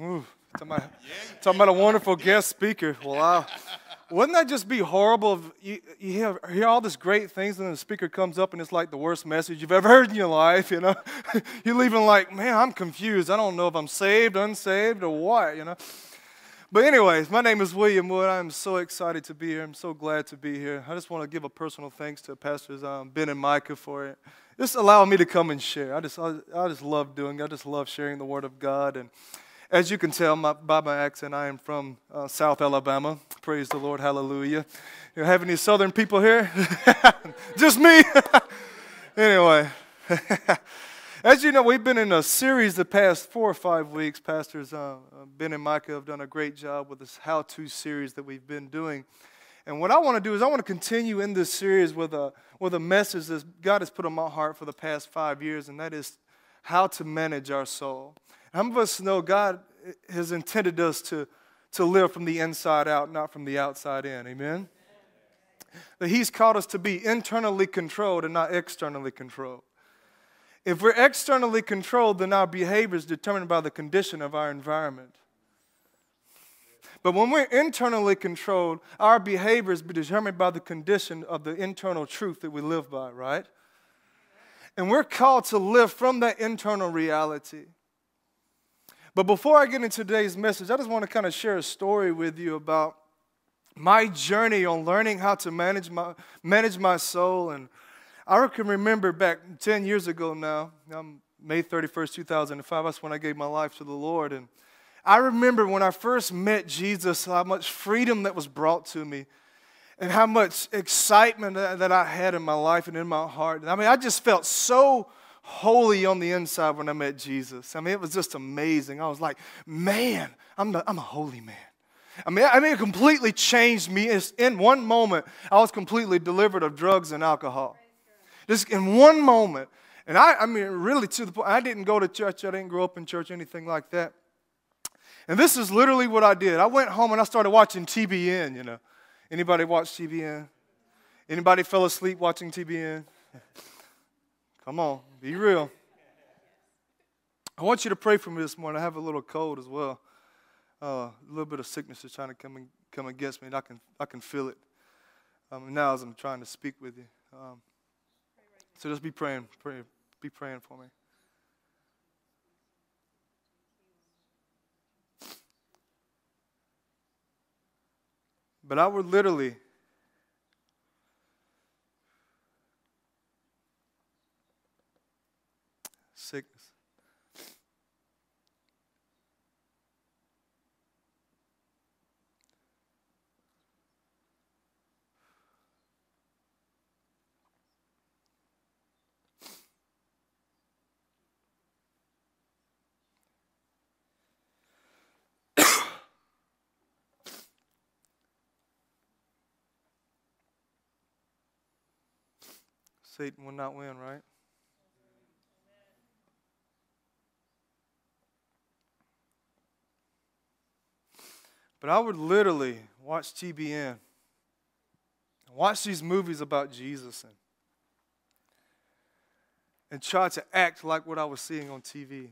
Ooh, talking, about, talking about a wonderful guest speaker. Wow. Wouldn't that just be horrible if you, you hear, hear all these great things and then the speaker comes up and it's like the worst message you've ever heard in your life, you know? You're leaving like, man, I'm confused. I don't know if I'm saved, unsaved, or what, you know? But, anyways, my name is William Wood. I'm so excited to be here. I'm so glad to be here. I just want to give a personal thanks to Pastors um, Ben and Micah for it. Just allowing me to come and share. I just, I, I just love doing. I just love sharing the Word of God. And as you can tell my, by my accent, I am from uh, South Alabama. Praise the Lord. Hallelujah. You have any Southern people here? Just me. anyway. As you know, we've been in a series the past four or five weeks. Pastors uh, Ben and Micah have done a great job with this how to series that we've been doing. And what I want to do is I want to continue in this series with a, with a message that God has put on my heart for the past five years, and that is how to manage our soul. Many of us know God has intended us to, to live from the inside out, not from the outside in? Amen? That He's called us to be internally controlled and not externally controlled. If we're externally controlled, then our behavior is determined by the condition of our environment. But when we're internally controlled, our behavior is determined by the condition of the internal truth that we live by, right? And we're called to live from that internal reality. But before I get into today's message, I just want to kind of share a story with you about my journey on learning how to manage my, manage my soul. And I can remember back 10 years ago now, um, May 31st, 2005, that's when I gave my life to the Lord. And I remember when I first met Jesus, how much freedom that was brought to me and how much excitement that I had in my life and in my heart. I mean, I just felt so holy on the inside when I met Jesus. I mean, it was just amazing. I was like, man, I'm, the, I'm a holy man. I mean, I mean, it completely changed me. It's in one moment, I was completely delivered of drugs and alcohol. Just in one moment. And I, I mean, really to the point, I didn't go to church. I didn't grow up in church, anything like that. And this is literally what I did. I went home and I started watching TBN, you know. Anybody watch TBN? Anybody fell asleep watching TBN? Come on, be real. I want you to pray for me this morning. I have a little cold as well. Uh, a little bit of sickness is trying to come and come against me, and I can I can feel it um, now as I'm trying to speak with you. Um, so just be praying, pray, be praying for me. But I would literally sickness. Satan will not win, right? But I would literally watch TBN, watch these movies about Jesus, and, and try to act like what I was seeing on TV.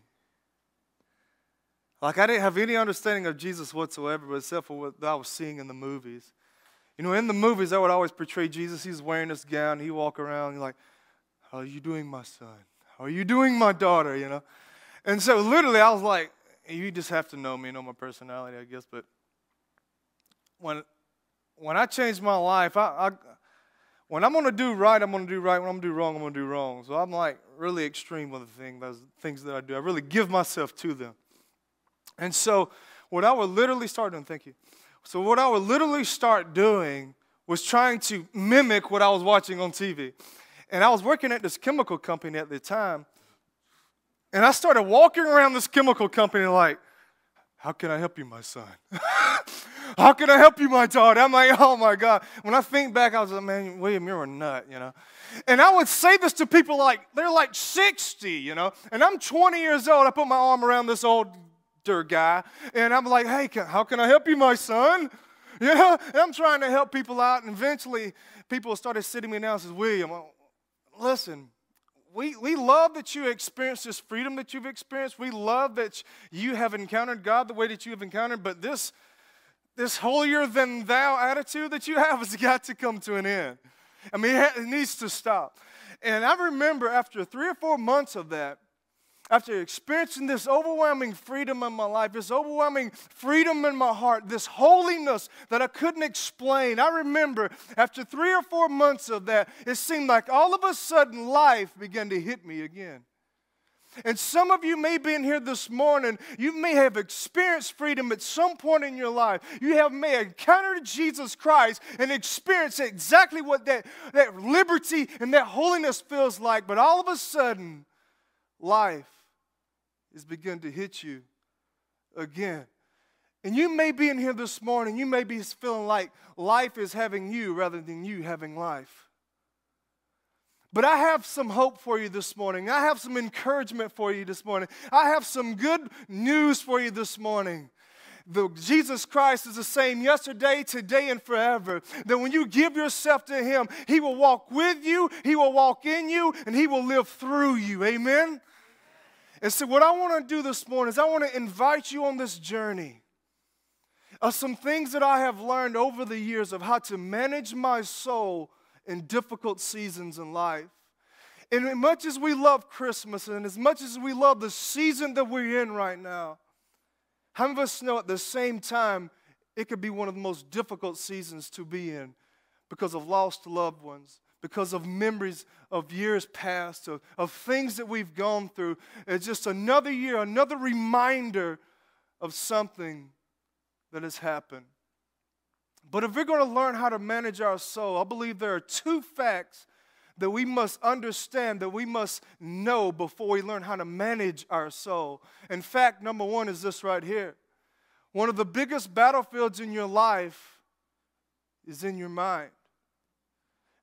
Like I didn't have any understanding of Jesus whatsoever, except for what I was seeing in the movies. You know, in the movies, I would always portray Jesus. He's wearing this gown. He walk around. Like, "How are you doing, my son? How are you doing, my daughter?" You know. And so, literally, I was like, "You just have to know me, know my personality, I guess." But when when I changed my life, I, I when I'm gonna do right, I'm gonna do right. When I'm gonna do wrong, I'm gonna do wrong. So I'm like really extreme with the thing, those things that I do. I really give myself to them. And so what I would literally start doing, thank you. So what I would literally start doing was trying to mimic what I was watching on TV. And I was working at this chemical company at the time. And I started walking around this chemical company like, how can I help you, my son? How can I help you, my daughter? I'm like, oh my God. When I think back, I was like, man, William, you're a nut, you know. And I would say this to people like, they're like 60, you know, and I'm 20 years old. I put my arm around this older guy, and I'm like, hey, can, how can I help you, my son? Know, and I'm trying to help people out, and eventually people started sitting me down and says, William, uh, listen, we, we love that you experienced this freedom that you've experienced. We love that you have encountered God the way that you have encountered, but this, this holier than thou attitude that you have has got to come to an end. I mean, it needs to stop. And I remember after three or four months of that, after experiencing this overwhelming freedom in my life, this overwhelming freedom in my heart, this holiness that I couldn't explain, I remember after three or four months of that, it seemed like all of a sudden life began to hit me again. And some of you may be in here this morning, you may have experienced freedom at some point in your life. You have may have encountered Jesus Christ and experienced exactly what that, that liberty and that holiness feels like. But all of a sudden, life is beginning to hit you again. And you may be in here this morning, you may be feeling like life is having you rather than you having life. But I have some hope for you this morning. I have some encouragement for you this morning. I have some good news for you this morning. The, Jesus Christ is the same yesterday, today, and forever. That when you give yourself to Him, He will walk with you, He will walk in you, and He will live through you. Amen? And so, what I want to do this morning is I want to invite you on this journey of some things that I have learned over the years of how to manage my soul in difficult seasons in life. And as much as we love Christmas and as much as we love the season that we're in right now, how many of us know at the same time it could be one of the most difficult seasons to be in because of lost loved ones, because of memories of years past, of, of things that we've gone through. It's just another year, another reminder of something that has happened. But if we're going to learn how to manage our soul, I believe there are two facts that we must understand, that we must know before we learn how to manage our soul. In fact, number one is this right here. One of the biggest battlefields in your life is in your mind.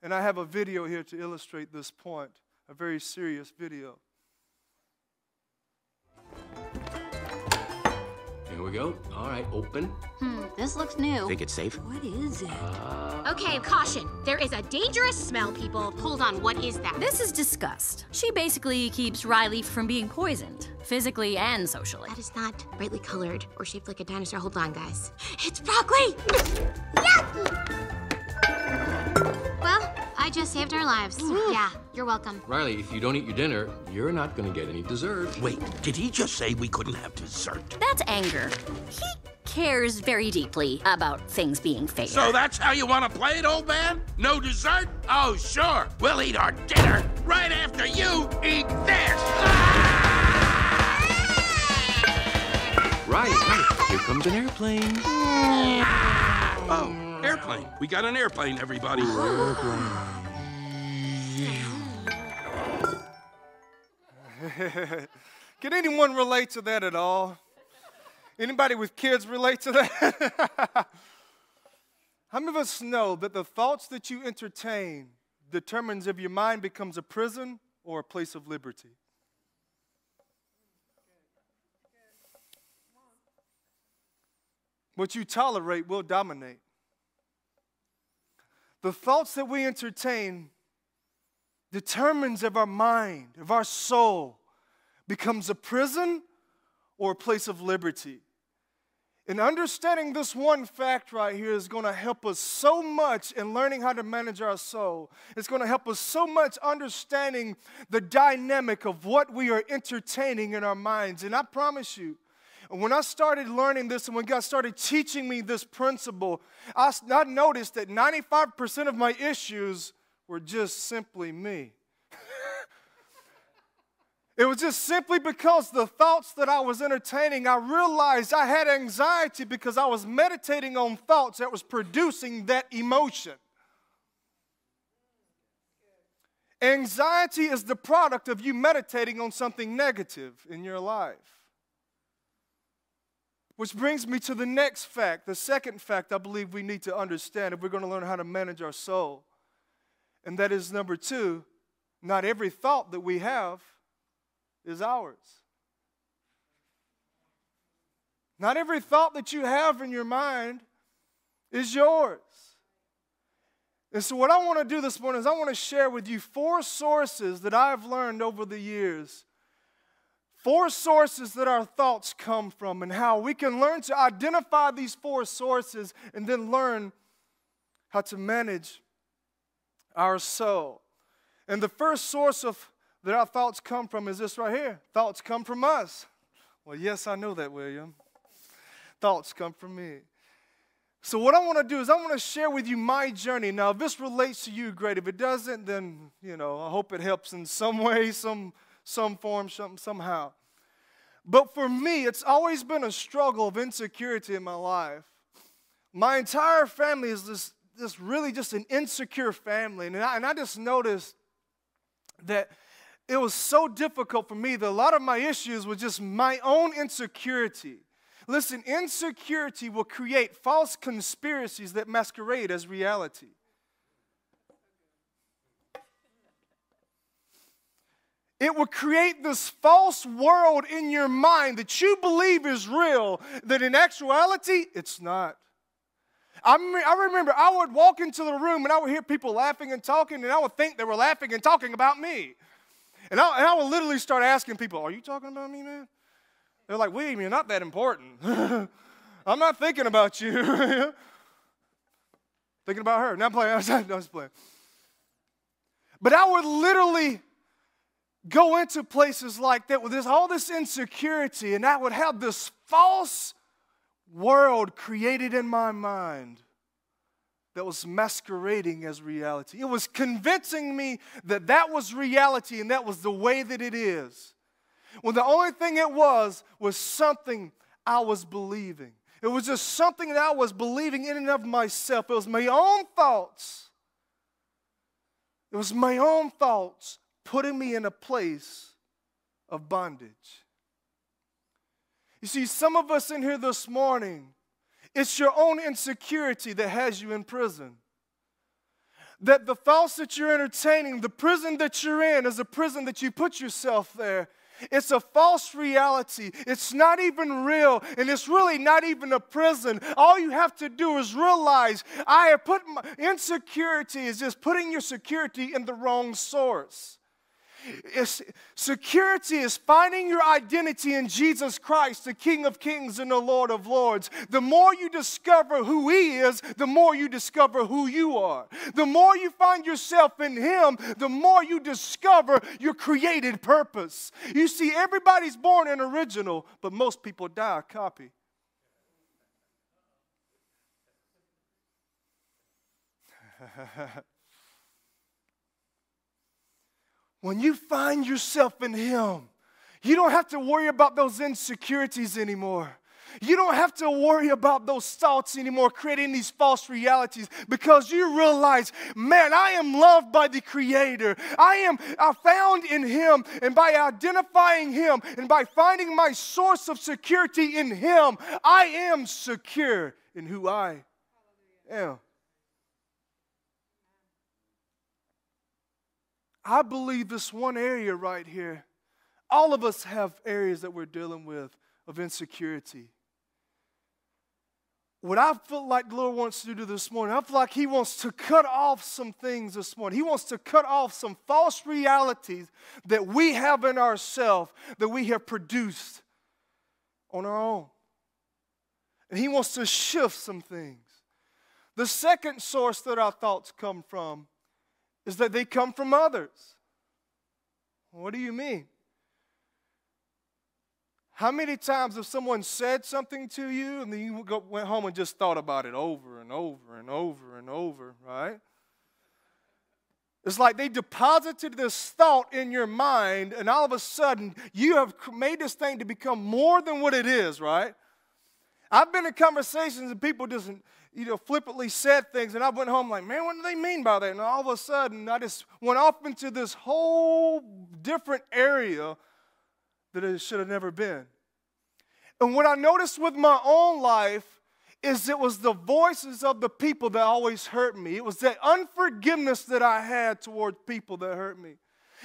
And I have a video here to illustrate this point, a very serious video. Here we go. All right, open. Hmm, this looks new. Think it's safe? What is it? Okay, caution. There is a dangerous smell, people. Hold on, what is that? This is disgust. She basically keeps Riley from being poisoned, physically and socially. That is not brightly colored or shaped like a dinosaur. Hold on, guys. It's broccoli! Yucky! Well, I just saved our lives. yeah, you're welcome. Riley, if you don't eat your dinner, you're not going to get any dessert. Wait, did he just say we couldn't have dessert? That's anger. He cares very deeply about things being fair. So that's how you want to play it, old man? No dessert? Oh, sure. We'll eat our dinner right after you eat this. Right, right. Here comes an airplane. Ah! Oh, airplane. We got an airplane, everybody. Can anyone relate to that at all? Anybody with kids relate to that? How many of us know that the thoughts that you entertain determines if your mind becomes a prison or a place of liberty? What you tolerate will dominate. The thoughts that we entertain determines if our mind, if our soul becomes a prison or a place of liberty. And understanding this one fact right here is going to help us so much in learning how to manage our soul. It's going to help us so much understanding the dynamic of what we are entertaining in our minds. And I promise you, when I started learning this and when God started teaching me this principle, I, I noticed that 95% of my issues were just simply me. It was just simply because the thoughts that I was entertaining, I realized I had anxiety because I was meditating on thoughts that was producing that emotion. Anxiety is the product of you meditating on something negative in your life. Which brings me to the next fact, the second fact I believe we need to understand if we're going to learn how to manage our soul. And that is number two, not every thought that we have is ours. Not every thought that you have in your mind is yours. And so, what I want to do this morning is I want to share with you four sources that I've learned over the years. Four sources that our thoughts come from, and how we can learn to identify these four sources and then learn how to manage our soul. And the first source of that our thoughts come from is this right here. Thoughts come from us. Well, yes, I know that, William. Thoughts come from me. So, what I want to do is I want to share with you my journey. Now, if this relates to you, great. If it doesn't, then, you know, I hope it helps in some way, some, some form, some, somehow. But for me, it's always been a struggle of insecurity in my life. My entire family is this, this really just an insecure family. And I, and I just noticed that it was so difficult for me that a lot of my issues were just my own insecurity. Listen, insecurity will create false conspiracies that masquerade as reality. It will create this false world in your mind that you believe is real, that in actuality, it's not. I, I remember I would walk into the room and I would hear people laughing and talking, and I would think they were laughing and talking about me. And I, and I would literally start asking people, Are you talking about me, man? They're like, William, you're not that important. I'm not thinking about you. thinking about her. Not playing. I'm just playing. But I would literally go into places like that with this, all this insecurity, and I would have this false world created in my mind that was masquerading as reality. It was convincing me that that was reality and that was the way that it is. When the only thing it was was something I was believing. It was just something that I was believing in and of myself. It was my own thoughts. It was my own thoughts putting me in a place of bondage. You see, some of us in here this morning, it's your own insecurity that has you in prison. That the thoughts that you're entertaining, the prison that you're in, is a prison that you put yourself there. It's a false reality. It's not even real, and it's really not even a prison. All you have to do is realize I have put my insecurity is just putting your security in the wrong source. It's, security is finding your identity in Jesus Christ, the King of Kings and the Lord of Lords. The more you discover who He is, the more you discover who you are. The more you find yourself in Him, the more you discover your created purpose. You see, everybody's born an original, but most people die a copy. When you find yourself in Him, you don't have to worry about those insecurities anymore. You don't have to worry about those thoughts anymore, creating these false realities, because you realize, man, I am loved by the Creator. I am I found in Him, and by identifying Him and by finding my source of security in Him, I am secure in who I am. I believe this one area right here, all of us have areas that we're dealing with of insecurity. What I feel like the Lord wants to do this morning, I feel like He wants to cut off some things this morning. He wants to cut off some false realities that we have in ourselves that we have produced on our own. And He wants to shift some things. The second source that our thoughts come from is that they come from others. What do you mean? How many times have someone said something to you and then you went home and just thought about it over and over and over and over, right? It's like they deposited this thought in your mind, and all of a sudden you have made this thing to become more than what it is, right? I've been in conversations and people just you know, flippantly said things, and I went home like, man, what do they mean by that? And all of a sudden, I just went off into this whole different area that it should have never been. And what I noticed with my own life is it was the voices of the people that always hurt me. It was that unforgiveness that I had towards people that hurt me.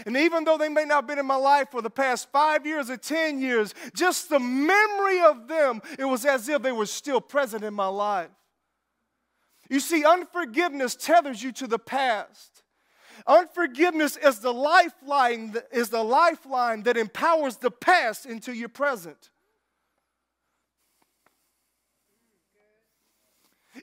And even though they may not have been in my life for the past five years or 10 years, just the memory of them, it was as if they were still present in my life. You see, unforgiveness tethers you to the past. Unforgiveness is the lifeline, is the lifeline that empowers the past into your present.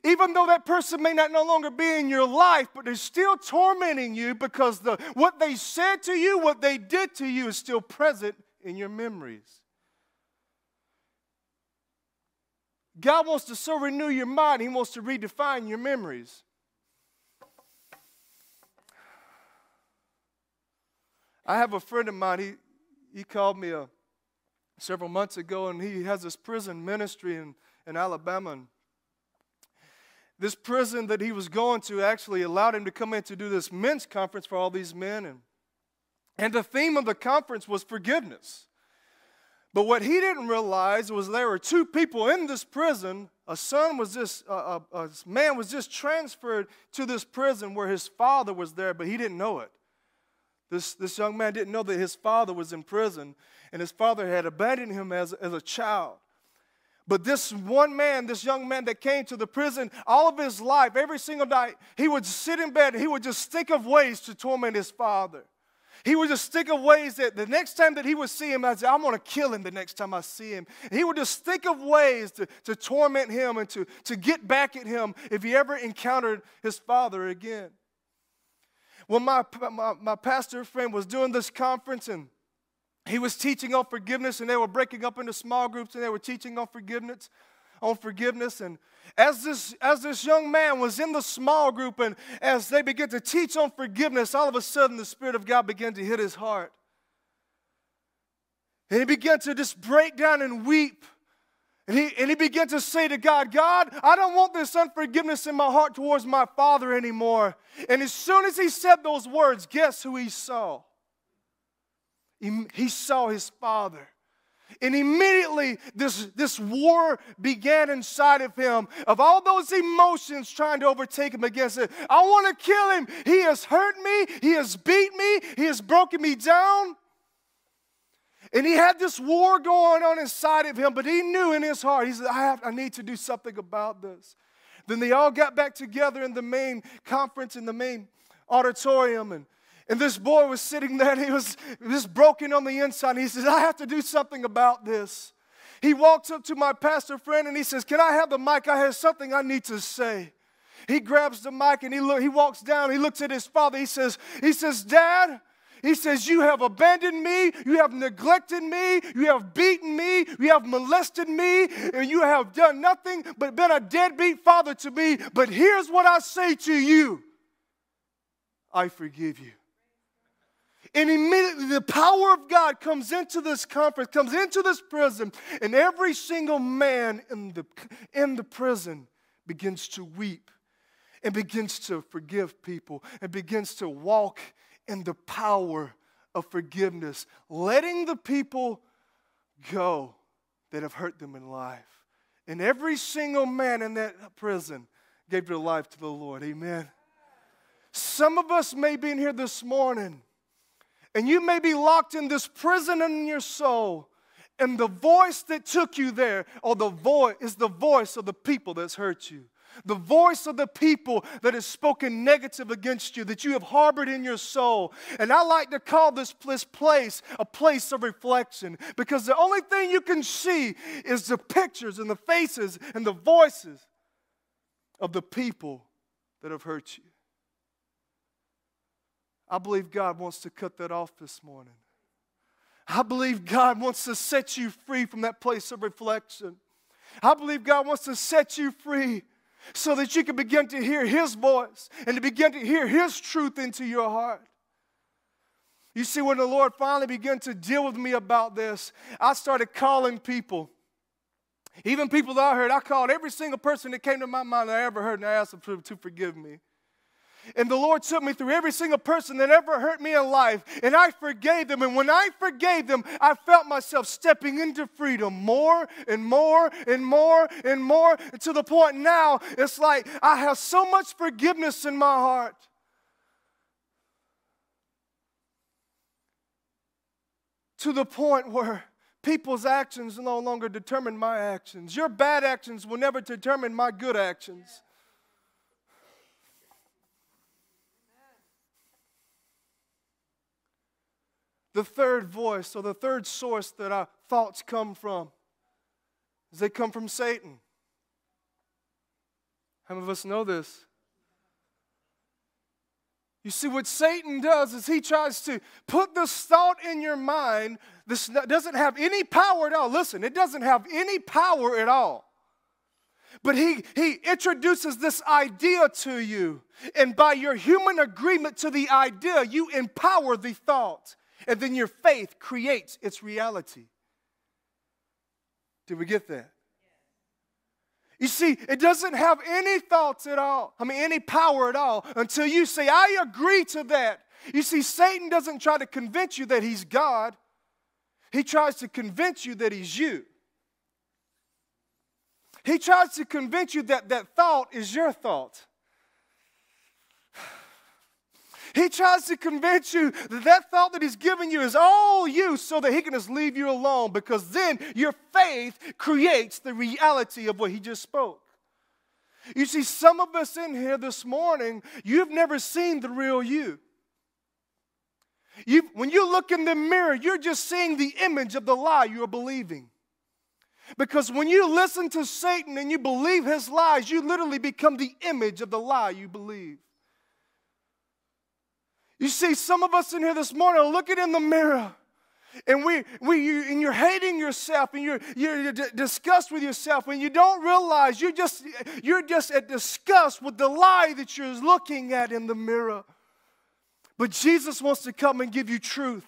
Even though that person may not no longer be in your life, but they're still tormenting you because the, what they said to you, what they did to you is still present in your memories. God wants to so renew your mind, He wants to redefine your memories. I have a friend of mine, he, he called me a, uh, several months ago, and he has this prison ministry in, in Alabama. And this prison that he was going to actually allowed him to come in to do this men's conference for all these men. And, and the theme of the conference was forgiveness. But what he didn't realize was there were two people in this prison. A son was just, a, a man was just transferred to this prison where his father was there, but he didn't know it. This, this young man didn't know that his father was in prison and his father had abandoned him as, as a child. But this one man, this young man that came to the prison, all of his life, every single night, he would sit in bed and he would just think of ways to torment his father. He would just think of ways that the next time that he would see him, I'd say, I'm going to kill him the next time I see him. He would just think of ways to, to torment him and to, to get back at him if he ever encountered his father again. When my, my, my pastor friend was doing this conference and he was teaching on forgiveness and they were breaking up into small groups and they were teaching on forgiveness on forgiveness and as this as this young man was in the small group and as they began to teach on forgiveness all of a sudden the spirit of god began to hit his heart and he began to just break down and weep and he, and he began to say to God, God, I don't want this unforgiveness in my heart towards my father anymore. And as soon as he said those words, guess who he saw? He, he saw his father. And immediately, this, this war began inside of him of all those emotions trying to overtake him against it. I want to kill him. He has hurt me. He has beat me. He has broken me down. And he had this war going on inside of him, but he knew in his heart, he said, I, have, I need to do something about this. Then they all got back together in the main conference, in the main auditorium, and, and this boy was sitting there and he was just broken on the inside. And He says, I have to do something about this. He walks up to my pastor friend and he says, Can I have the mic? I have something I need to say. He grabs the mic and he, he walks down. He looks at his father. He says, he says, Dad, he says, You have abandoned me, you have neglected me, you have beaten me, you have molested me, and you have done nothing but been a deadbeat father to me. But here's what I say to you I forgive you. And immediately the power of God comes into this conference, comes into this prison, and every single man in the, in the prison begins to weep and begins to forgive people and begins to walk in the power of forgiveness, letting the people go that have hurt them in life. And every single man in that prison gave their life to the Lord. Amen. Some of us may be in here this morning, and you may be locked in this prison in your soul. And the voice that took you there, or the voice, is the voice of the people that's hurt you the voice of the people that has spoken negative against you, that you have harbored in your soul. And I like to call this place a place of reflection because the only thing you can see is the pictures and the faces and the voices of the people that have hurt you. I believe God wants to cut that off this morning. I believe God wants to set you free from that place of reflection. I believe God wants to set you free so that you can begin to hear His voice and to begin to hear His truth into your heart. You see, when the Lord finally began to deal with me about this, I started calling people. Even people that I heard, I called every single person that came to my mind that I ever heard and I asked them to forgive me. And the Lord took me through every single person that ever hurt me in life, and I forgave them. And when I forgave them, I felt myself stepping into freedom more and more and more and more and to the point now it's like I have so much forgiveness in my heart. To the point where people's actions no longer determine my actions. Your bad actions will never determine my good actions. The third voice or the third source that our thoughts come from is they come from Satan. How many of us know this? You see, what Satan does is he tries to put this thought in your mind. This doesn't have any power at all. Listen, it doesn't have any power at all. But he, he introduces this idea to you. And by your human agreement to the idea, you empower the thought. And then your faith creates its reality. Did we get that? You see, it doesn't have any thoughts at all, I mean, any power at all, until you say, I agree to that. You see, Satan doesn't try to convince you that he's God, he tries to convince you that he's you. He tries to convince you that that thought is your thought. He tries to convince you that that thought that he's giving you is all you so that he can just leave you alone because then your faith creates the reality of what he just spoke. You see, some of us in here this morning, you've never seen the real you. you when you look in the mirror, you're just seeing the image of the lie you're believing. Because when you listen to Satan and you believe his lies, you literally become the image of the lie you believe. You see, some of us in here this morning are looking in the mirror. And we, we, you, and you're hating yourself, and you're, you're d- disgust with yourself, and you don't realize you're just, you're just at disgust with the lie that you're looking at in the mirror. But Jesus wants to come and give you truth.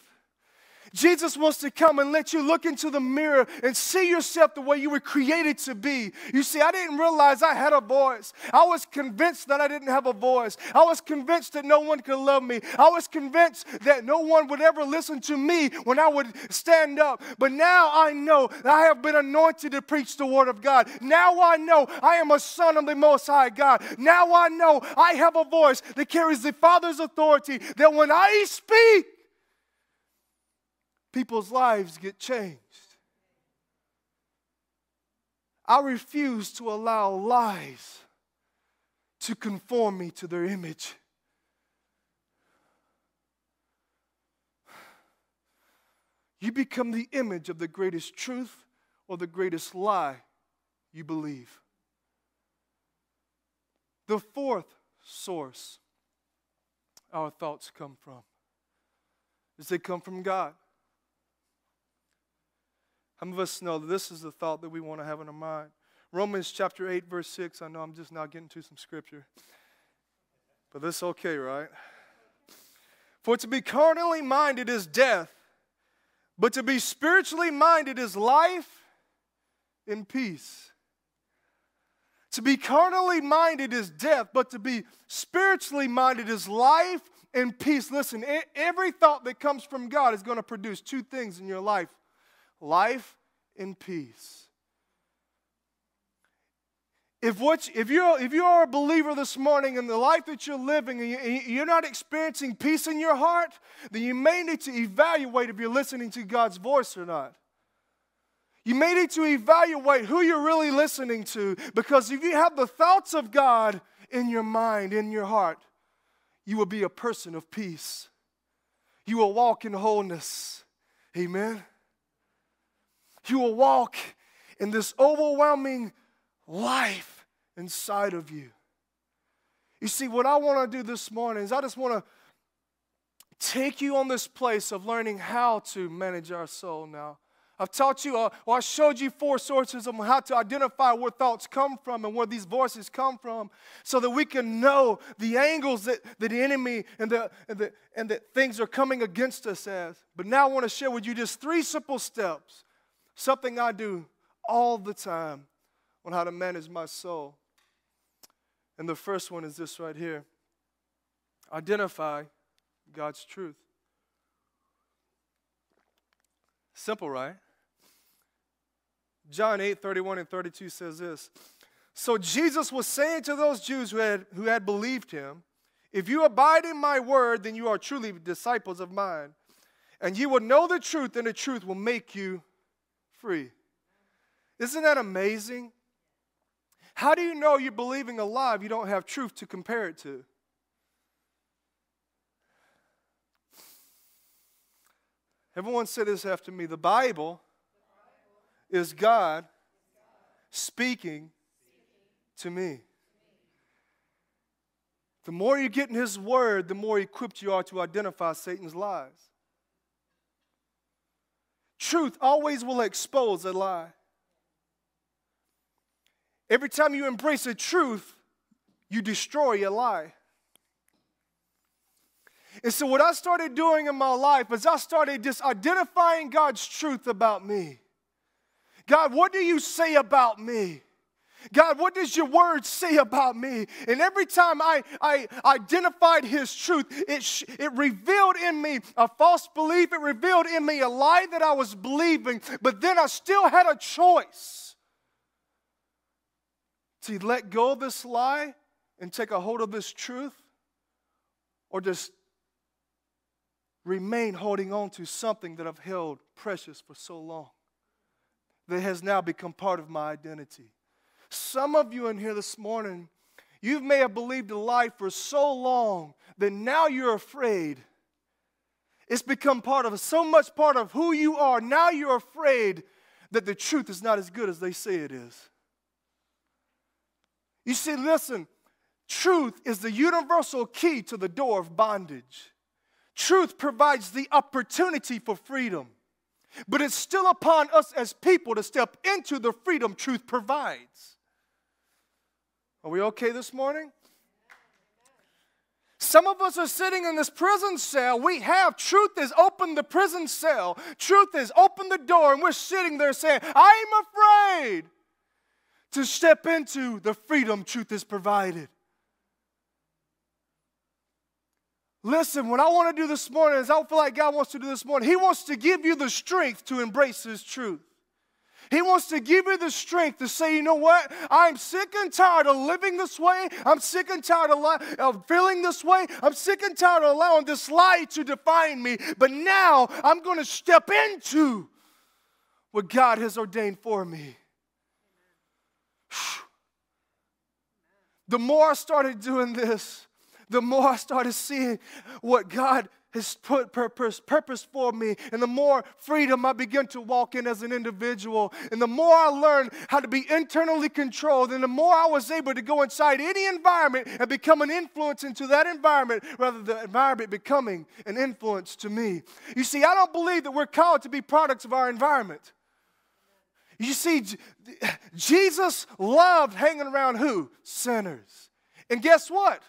Jesus wants to come and let you look into the mirror and see yourself the way you were created to be. You see, I didn't realize I had a voice. I was convinced that I didn't have a voice. I was convinced that no one could love me. I was convinced that no one would ever listen to me when I would stand up. But now I know that I have been anointed to preach the word of God. Now I know I am a son of the Most High God. Now I know I have a voice that carries the Father's authority, that when I speak, people's lives get changed. I refuse to allow lies to conform me to their image. You become the image of the greatest truth or the greatest lie you believe. The fourth source our thoughts come from is they come from God. Some of us know this is the thought that we want to have in our mind. Romans chapter 8, verse 6. I know I'm just now getting to some scripture. But that's okay, right? For to be carnally minded is death, but to be spiritually minded is life and peace. To be carnally minded is death, but to be spiritually minded is life and peace. Listen, every thought that comes from God is going to produce two things in your life life and peace. If, what, if, you're, if you're a believer this morning in the life that you're living and you're not experiencing peace in your heart, then you may need to evaluate if you're listening to God's voice or not. You may need to evaluate who you're really listening to because if you have the thoughts of God in your mind, in your heart, you will be a person of peace. You will walk in wholeness. Amen. You will walk in this overwhelming life inside of you. You see, what I want to do this morning is I just want to take you on this place of learning how to manage our soul now. I've taught you, uh, or I showed you four sources of how to identify where thoughts come from and where these voices come from so that we can know the angles that, that the enemy and the, and, the, and that things are coming against us as. But now I want to share with you just three simple steps Something I do all the time on how to manage my soul. And the first one is this right here identify God's truth. Simple, right? John 8 31 and 32 says this. So Jesus was saying to those Jews who had, who had believed him, If you abide in my word, then you are truly disciples of mine. And you will know the truth, and the truth will make you free. Isn't that amazing? How do you know you're believing a lie if you don't have truth to compare it to? Everyone say this after me. The Bible is God speaking to me. The more you get in His Word, the more equipped you are to identify Satan's lies. Truth always will expose a lie. Every time you embrace a truth, you destroy a lie. And so, what I started doing in my life is I started just identifying God's truth about me. God, what do you say about me? God, what does your word say about me? And every time I, I identified his truth, it, sh- it revealed in me a false belief. It revealed in me a lie that I was believing. But then I still had a choice to let go of this lie and take a hold of this truth or just remain holding on to something that I've held precious for so long that has now become part of my identity. Some of you in here this morning, you may have believed a lie for so long that now you're afraid. It's become part of so much part of who you are. Now you're afraid that the truth is not as good as they say it is. You see, listen, truth is the universal key to the door of bondage. Truth provides the opportunity for freedom, but it's still upon us as people to step into the freedom truth provides. Are we okay this morning? Some of us are sitting in this prison cell. We have truth has opened the prison cell. Truth has opened the door, and we're sitting there saying, I'm afraid to step into the freedom truth has provided. Listen, what I want to do this morning is I don't feel like God wants to do this morning. He wants to give you the strength to embrace His truth. He wants to give you the strength to say, you know what? I'm sick and tired of living this way. I'm sick and tired of, li- of feeling this way. I'm sick and tired of allowing this lie to define me. But now I'm going to step into what God has ordained for me. The more I started doing this, the more I started seeing what God has put purpose, purpose for me, and the more freedom I begin to walk in as an individual, and the more I learned how to be internally controlled, and the more I was able to go inside any environment and become an influence into that environment rather than the environment becoming an influence to me. You see, I don't believe that we're called to be products of our environment. You see, Jesus loved hanging around who? Sinners. And guess what?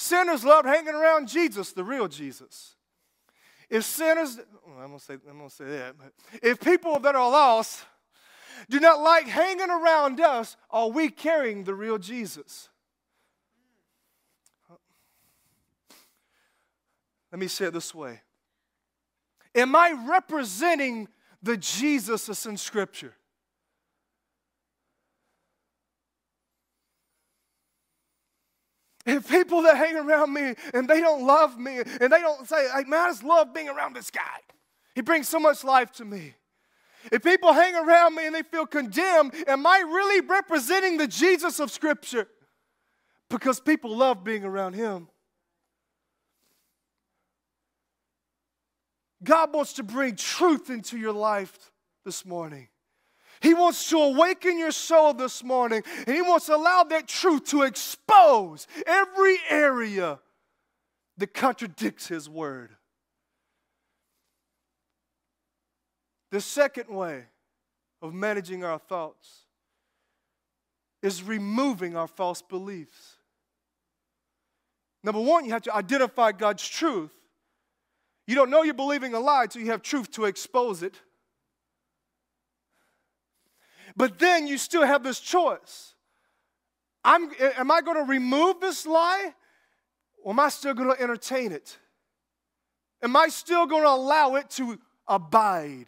Sinners loved hanging around Jesus, the real Jesus. If sinners, well, I'm gonna say, I'm gonna say that, but if people that are lost do not like hanging around us, are we carrying the real Jesus? Let me say it this way. Am I representing the Jesus that's in Scripture? And people that hang around me and they don't love me and they don't say, hey, man, I just love being around this guy. He brings so much life to me. If people hang around me and they feel condemned, am I really representing the Jesus of Scripture? Because people love being around him. God wants to bring truth into your life this morning. He wants to awaken your soul this morning, and He wants to allow that truth to expose every area that contradicts His word. The second way of managing our thoughts is removing our false beliefs. Number one, you have to identify God's truth. You don't know you're believing a lie until you have truth to expose it. But then you still have this choice. I'm, am I going to remove this lie or am I still going to entertain it? Am I still going to allow it to abide?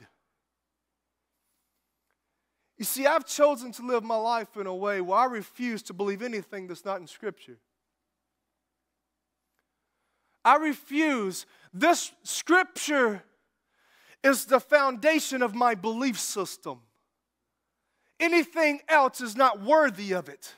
You see, I've chosen to live my life in a way where I refuse to believe anything that's not in Scripture. I refuse. This Scripture is the foundation of my belief system. Anything else is not worthy of it.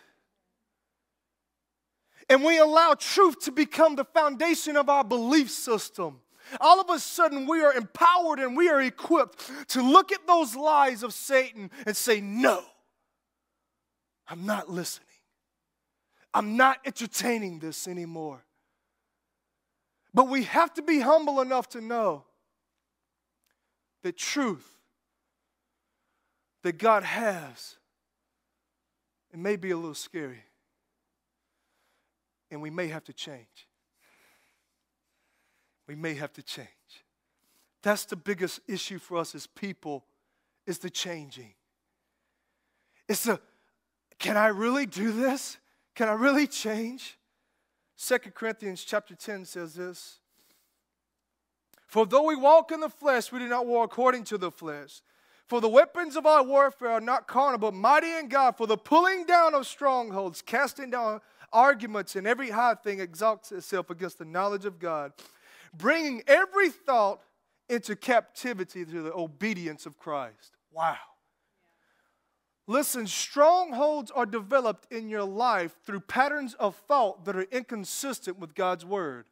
And we allow truth to become the foundation of our belief system. all of a sudden we are empowered and we are equipped to look at those lies of Satan and say, No, I'm not listening. I'm not entertaining this anymore. But we have to be humble enough to know that truth that God has, it may be a little scary. And we may have to change. We may have to change. That's the biggest issue for us as people is the changing. It's the can I really do this? Can I really change? Second Corinthians chapter 10 says this. For though we walk in the flesh, we do not war according to the flesh. For the weapons of our warfare are not carnal, but mighty in God for the pulling down of strongholds, casting down arguments, and every high thing exalts itself against the knowledge of God, bringing every thought into captivity to the obedience of Christ. Wow. Listen, strongholds are developed in your life through patterns of thought that are inconsistent with God's word.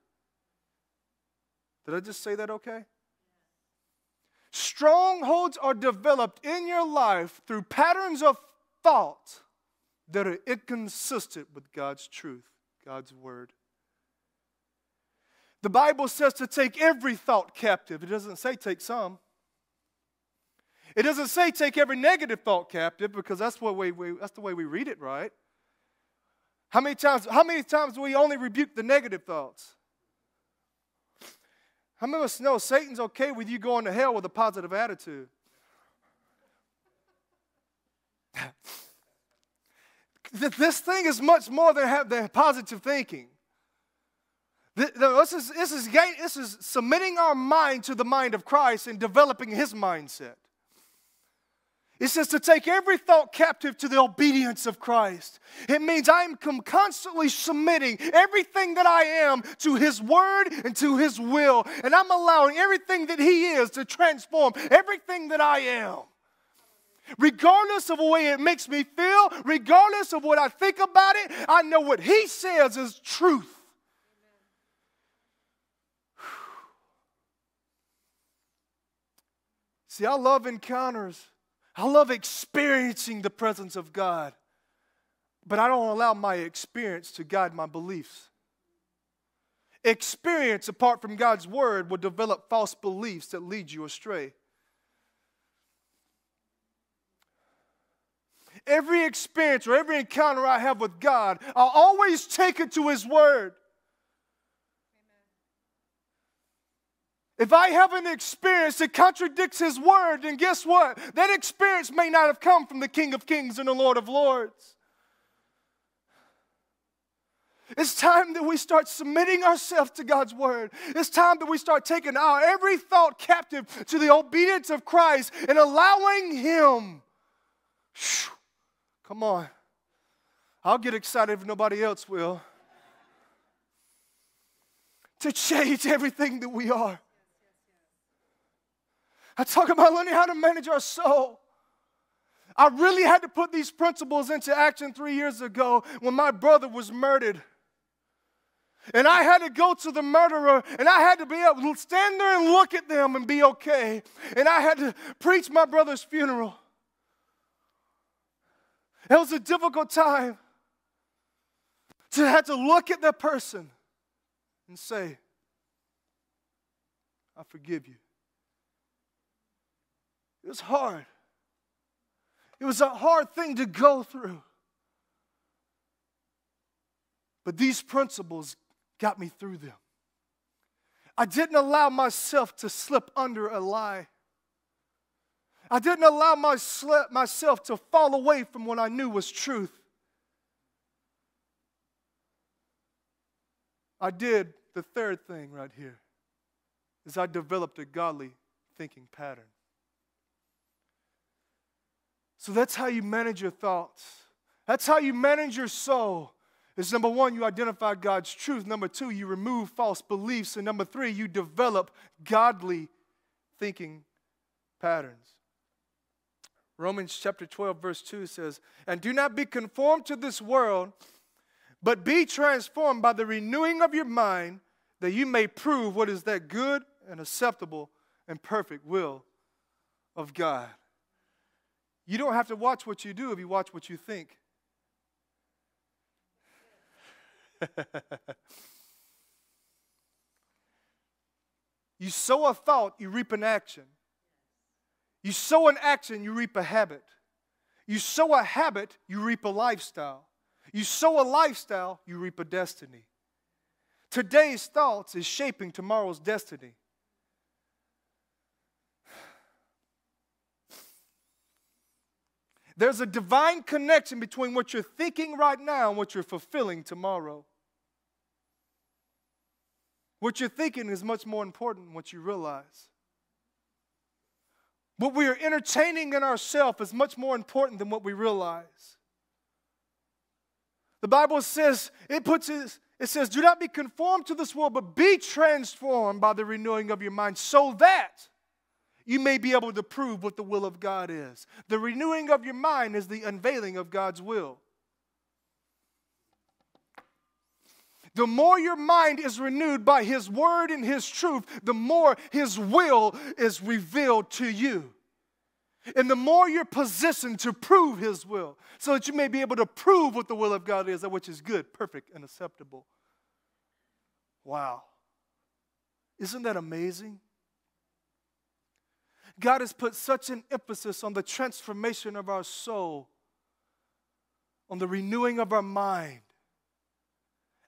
Did I just say that okay? Strongholds are developed in your life through patterns of thought that are inconsistent with God's truth, God's word. The Bible says to take every thought captive. It doesn't say take some. It doesn't say take every negative thought captive because that's, what we, we, that's the way we read it, right? How many times, how many times do we only rebuke the negative thoughts? How many of us know Satan's okay with you going to hell with a positive attitude? this thing is much more than, have than positive thinking. This is, this, is, this is submitting our mind to the mind of Christ and developing his mindset. It says to take every thought captive to the obedience of Christ. It means I'm constantly submitting everything that I am to His Word and to His will. And I'm allowing everything that He is to transform everything that I am. Regardless of the way it makes me feel, regardless of what I think about it, I know what He says is truth. See, I love encounters I love experiencing the presence of God, but I don't allow my experience to guide my beliefs. Experience apart from God's word will develop false beliefs that lead you astray. Every experience or every encounter I have with God, I'll always take it to His word. If I have an experience that contradicts His word, then guess what? That experience may not have come from the King of Kings and the Lord of Lords. It's time that we start submitting ourselves to God's word. It's time that we start taking our every thought captive to the obedience of Christ and allowing Him. Come on. I'll get excited if nobody else will. To change everything that we are. I talk about learning how to manage our soul. I really had to put these principles into action three years ago when my brother was murdered. And I had to go to the murderer and I had to be able to stand there and look at them and be okay. And I had to preach my brother's funeral. It was a difficult time to have to look at that person and say, I forgive you. It was hard. It was a hard thing to go through. But these principles got me through them. I didn't allow myself to slip under a lie. I didn't allow my myself to fall away from what I knew was truth. I did the third thing right here is I developed a godly thinking pattern. So that's how you manage your thoughts. That's how you manage your soul. Is number one, you identify God's truth. Number two, you remove false beliefs. And number three, you develop godly thinking patterns. Romans chapter 12, verse 2 says, And do not be conformed to this world, but be transformed by the renewing of your mind, that you may prove what is that good and acceptable and perfect will of God. You don't have to watch what you do if you watch what you think. you sow a thought, you reap an action. You sow an action, you reap a habit. You sow a habit, you reap a lifestyle. You sow a lifestyle, you reap a destiny. Today's thoughts is shaping tomorrow's destiny. There's a divine connection between what you're thinking right now and what you're fulfilling tomorrow. What you're thinking is much more important than what you realize. What we are entertaining in ourselves is much more important than what we realize. The Bible says, it puts it, it says, do not be conformed to this world, but be transformed by the renewing of your mind, so that you may be able to prove what the will of God is. The renewing of your mind is the unveiling of God's will. The more your mind is renewed by His word and His truth, the more His will is revealed to you. And the more you're positioned to prove His will, so that you may be able to prove what the will of God is, that which is good, perfect, and acceptable. Wow. Isn't that amazing? God has put such an emphasis on the transformation of our soul, on the renewing of our mind.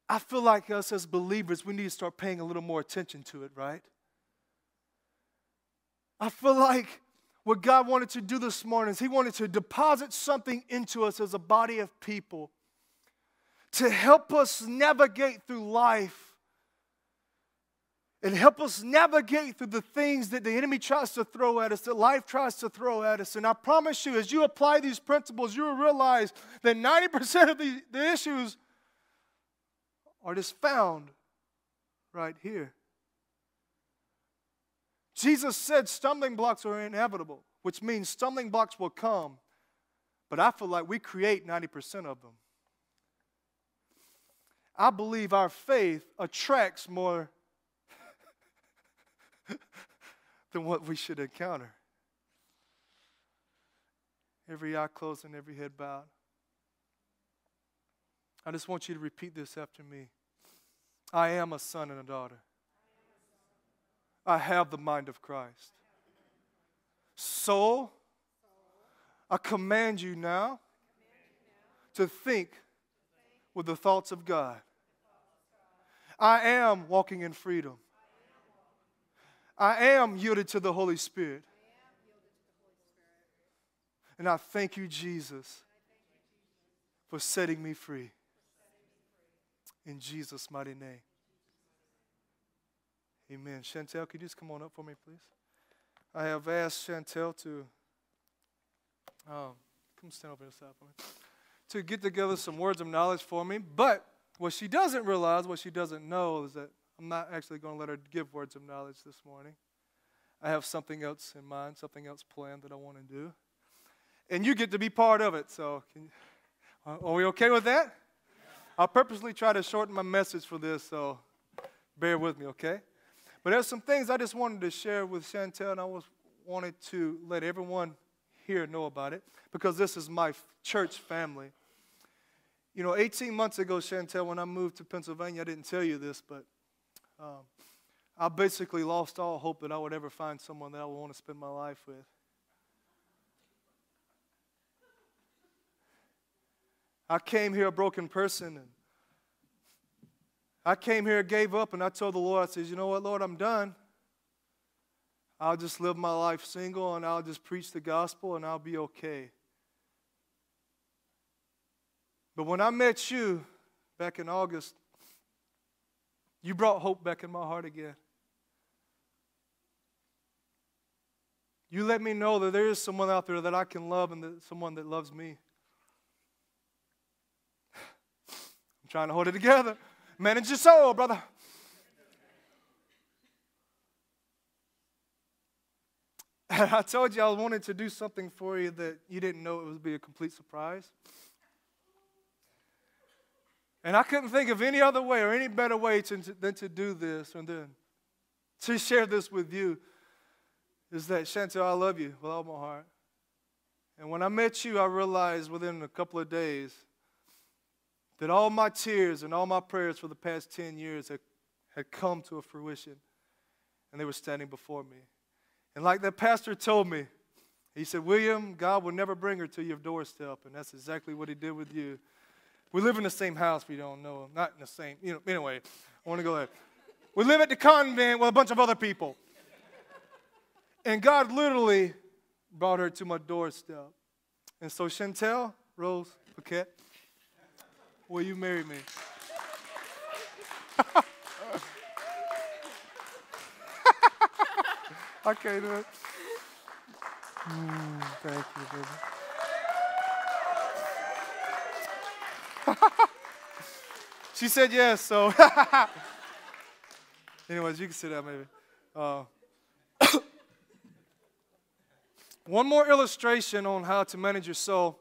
I feel like us as believers, we need to start paying a little more attention to it, right? I feel like what God wanted to do this morning is He wanted to deposit something into us as a body of people to help us navigate through life and help us navigate through the things that the enemy tries to throw at us, that life tries to throw at us. And I promise you, as you apply these principles, you will realize that 90% of the, the issues are just found right here. Jesus said stumbling blocks are inevitable, which means stumbling blocks will come, but I feel like we create 90% of them. I believe our faith attracts more than what we should encounter. Every eye closed and every head bowed. I just want you to repeat this after me. I am a son and a daughter. I have the mind of Christ. Soul, I command you now to think with the thoughts of God. I am walking in freedom. I am yielded to the Holy Spirit. And I thank you, Jesus, for setting me free. In Jesus' mighty name. Amen. Chantel, could you just come on up for me, please? I have asked Chantel to um, come stand over side for me, to get together some words of knowledge for me. But what she doesn't realize, what she doesn't know, is that I'm not actually going to let her give words of knowledge this morning. I have something else in mind, something else planned that I want to do. And you get to be part of it. So, you, uh, are we okay with that? I'll purposely try to shorten my message for this, so bear with me, okay? But there's some things I just wanted to share with Chantel, and I was wanted to let everyone here know about it because this is my church family. You know, 18 months ago, Chantel, when I moved to Pennsylvania, I didn't tell you this, but um, I basically lost all hope that I would ever find someone that I would want to spend my life with. I came here a broken person and I came here, and gave up, and I told the Lord, I said, You know what, Lord, I'm done. I'll just live my life single and I'll just preach the gospel and I'll be okay. But when I met you back in August, you brought hope back in my heart again. You let me know that there is someone out there that I can love and that someone that loves me. I'm trying to hold it together. Manage your soul, brother. I told you I wanted to do something for you that you didn't know it would be a complete surprise. And I couldn't think of any other way or any better way to, than to do this and then to share this with you is that Chantel, I love you with all my heart. And when I met you, I realized within a couple of days that all my tears and all my prayers for the past 10 years had, had come to a fruition. And they were standing before me. And like that pastor told me, he said, William, God will never bring her to your doorstep. And that's exactly what he did with you. We live in the same house, we don't know. Not in the same, you know, anyway, I want to go there. We live at the convent with a bunch of other people. And God literally brought her to my doorstep. And so, Chantel, Rose, Paquette, will you marry me? I can't do it. Mm, thank you, baby. she said yes, so. Anyways, you can sit down maybe. Uh, one more illustration on how to manage your soul.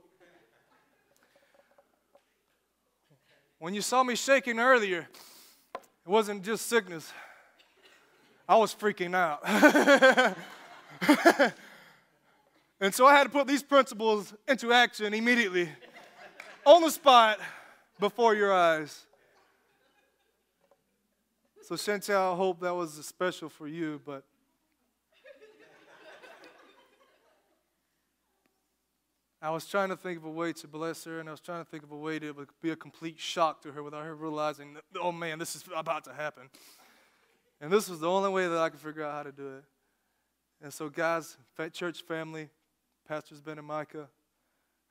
When you saw me shaking earlier, it wasn't just sickness. I was freaking out. and so I had to put these principles into action immediately, on the spot, before your eyes. So, Chantel, I hope that was special for you, but I was trying to think of a way to bless her, and I was trying to think of a way to be a complete shock to her without her realizing, that, oh man, this is about to happen. And this was the only way that I could figure out how to do it. And so, guys, church family, Pastors Ben and Micah,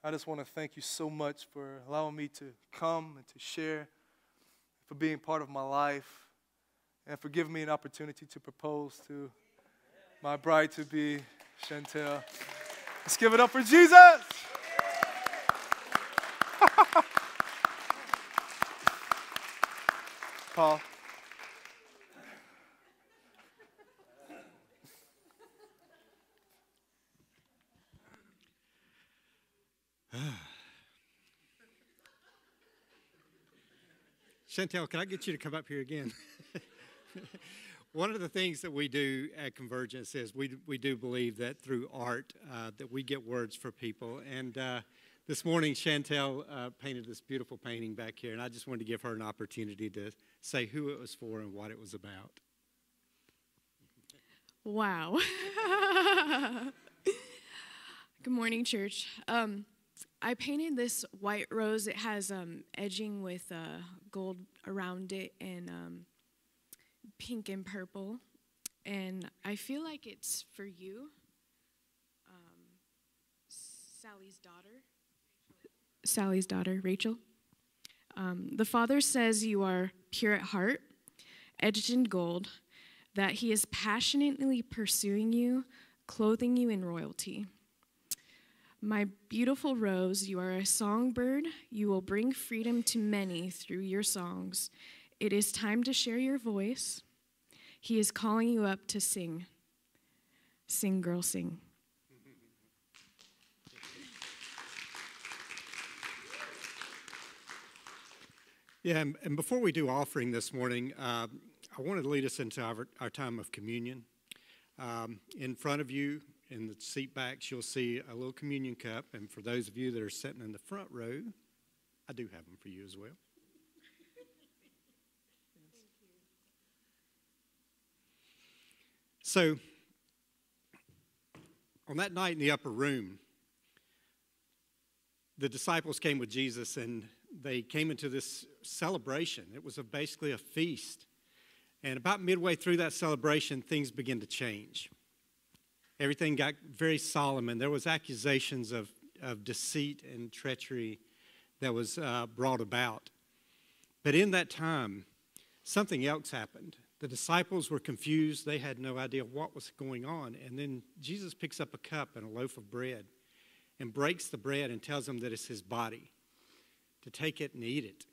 I just want to thank you so much for allowing me to come and to share, for being part of my life, and for giving me an opportunity to propose to my bride to be, Chantel. Let's give it up for Jesus. Paul. Chantel, can I get you to come up here again? One of the things that we do at Convergence is we, we do believe that through art uh, that we get words for people. And uh, this morning, Chantel uh, painted this beautiful painting back here, and I just wanted to give her an opportunity to say who it was for and what it was about. Wow. Good morning, church. Um, I painted this white rose. It has um, edging with uh, gold around it and um, pink and purple. And I feel like it's for you, um, Sally's daughter. Sally's daughter, Rachel. Um, the Father says you are pure at heart, edged in gold, that He is passionately pursuing you, clothing you in royalty. My beautiful rose, you are a songbird. You will bring freedom to many through your songs. It is time to share your voice. He is calling you up to sing. Sing, girl, sing. Yeah, and, and before we do offering this morning, uh, I wanted to lead us into our, our time of communion. Um, in front of you, in the seat backs, you'll see a little communion cup. And for those of you that are sitting in the front row, I do have them for you as well. So, on that night in the upper room, the disciples came with Jesus and they came into this celebration. It was a, basically a feast. And about midway through that celebration, things began to change. Everything got very solemn, and there was accusations of, of deceit and treachery that was uh, brought about. But in that time, something else happened. The disciples were confused. They had no idea what was going on. And then Jesus picks up a cup and a loaf of bread and breaks the bread and tells them that it's his body to take it and eat it.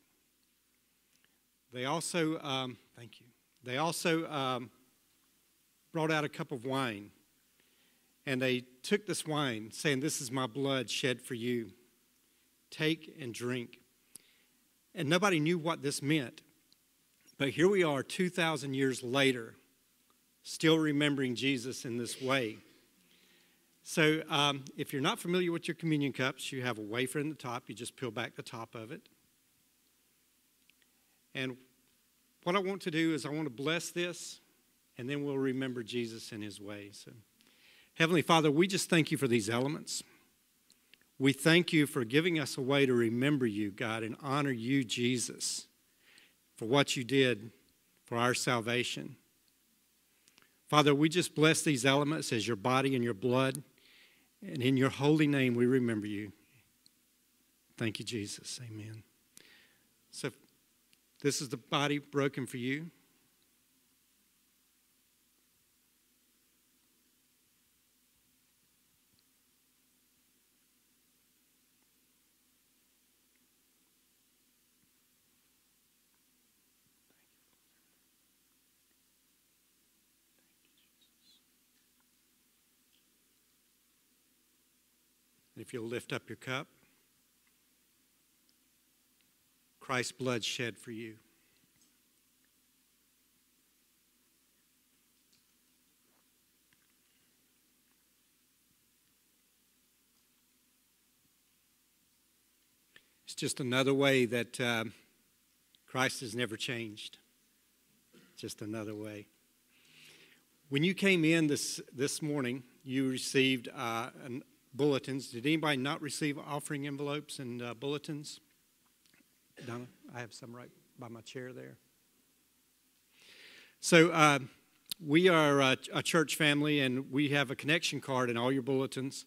They also, um, thank you, they also um, brought out a cup of wine and they took this wine, saying, This is my blood shed for you. Take and drink. And nobody knew what this meant. But here we are 2,000 years later, still remembering Jesus in this way. So, um, if you're not familiar with your communion cups, you have a wafer in the top. You just peel back the top of it. And what I want to do is I want to bless this, and then we'll remember Jesus in his way. So, Heavenly Father, we just thank you for these elements. We thank you for giving us a way to remember you, God, and honor you, Jesus, for what you did for our salvation. Father, we just bless these elements as your body and your blood. And in your holy name, we remember you. Thank you, Jesus. Amen. So, this is the body broken for you. If you'll lift up your cup, Christ's blood shed for you. It's just another way that uh, Christ has never changed. Just another way. When you came in this, this morning, you received uh, an bulletins. Did anybody not receive offering envelopes and uh, bulletins? Donna, I have some right by my chair there. So, uh, we are a, a, church family and we have a connection card in all your bulletins.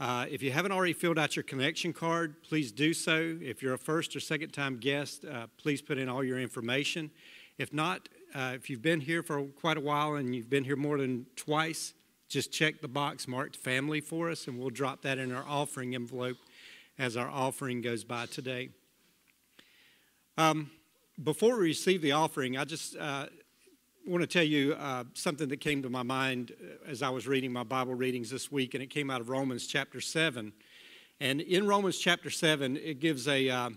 Uh, if you haven't already filled out your connection card, please do so. If you're a first or second time guest, uh, please put in all your information. If not, uh, if you've been here for quite a while and you've been here more than twice, just check the box marked family for us, and we'll drop that in our offering envelope as our offering goes by today. Um, before we receive the offering, I just uh, want to tell you uh, something that came to my mind uh, as I was reading my Bible readings this week, and it came out of Romans chapter 7. And in Romans chapter 7, it gives a, uh,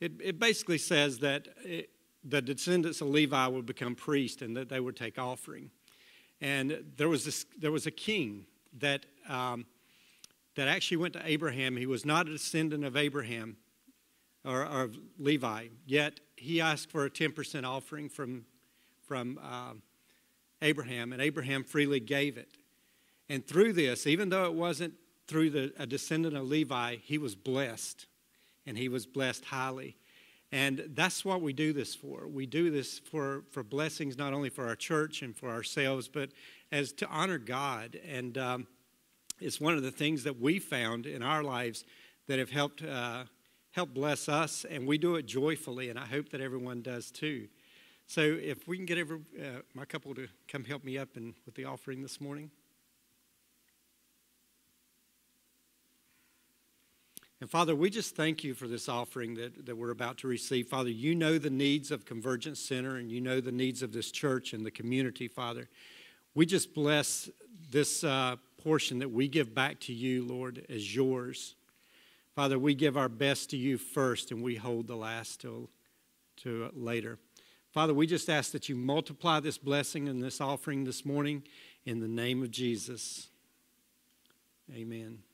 it, it basically says that it, the descendants of Levi would become priests and that they would take offering. And there was, this, there was a king that, um, that actually went to Abraham. He was not a descendant of Abraham or, or of Levi, yet he asked for a 10% offering from, from uh, Abraham, and Abraham freely gave it. And through this, even though it wasn't through the, a descendant of Levi, he was blessed, and he was blessed highly. And that's what we do this for. We do this for, for blessings, not only for our church and for ourselves, but as to honor God. And um, it's one of the things that we found in our lives that have helped, uh, help bless us, and we do it joyfully, and I hope that everyone does too. So if we can get every, uh, my couple to come help me up and, with the offering this morning. And Father, we just thank you for this offering that, that we're about to receive. Father, you know the needs of Convergence Center and you know the needs of this church and the community, Father. We just bless this uh, portion that we give back to you, Lord, as yours. Father, we give our best to you first and we hold the last till, to later. Father, we just ask that you multiply this blessing and this offering this morning in the name of Jesus. Amen.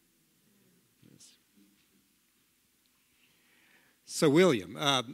So, William, uh,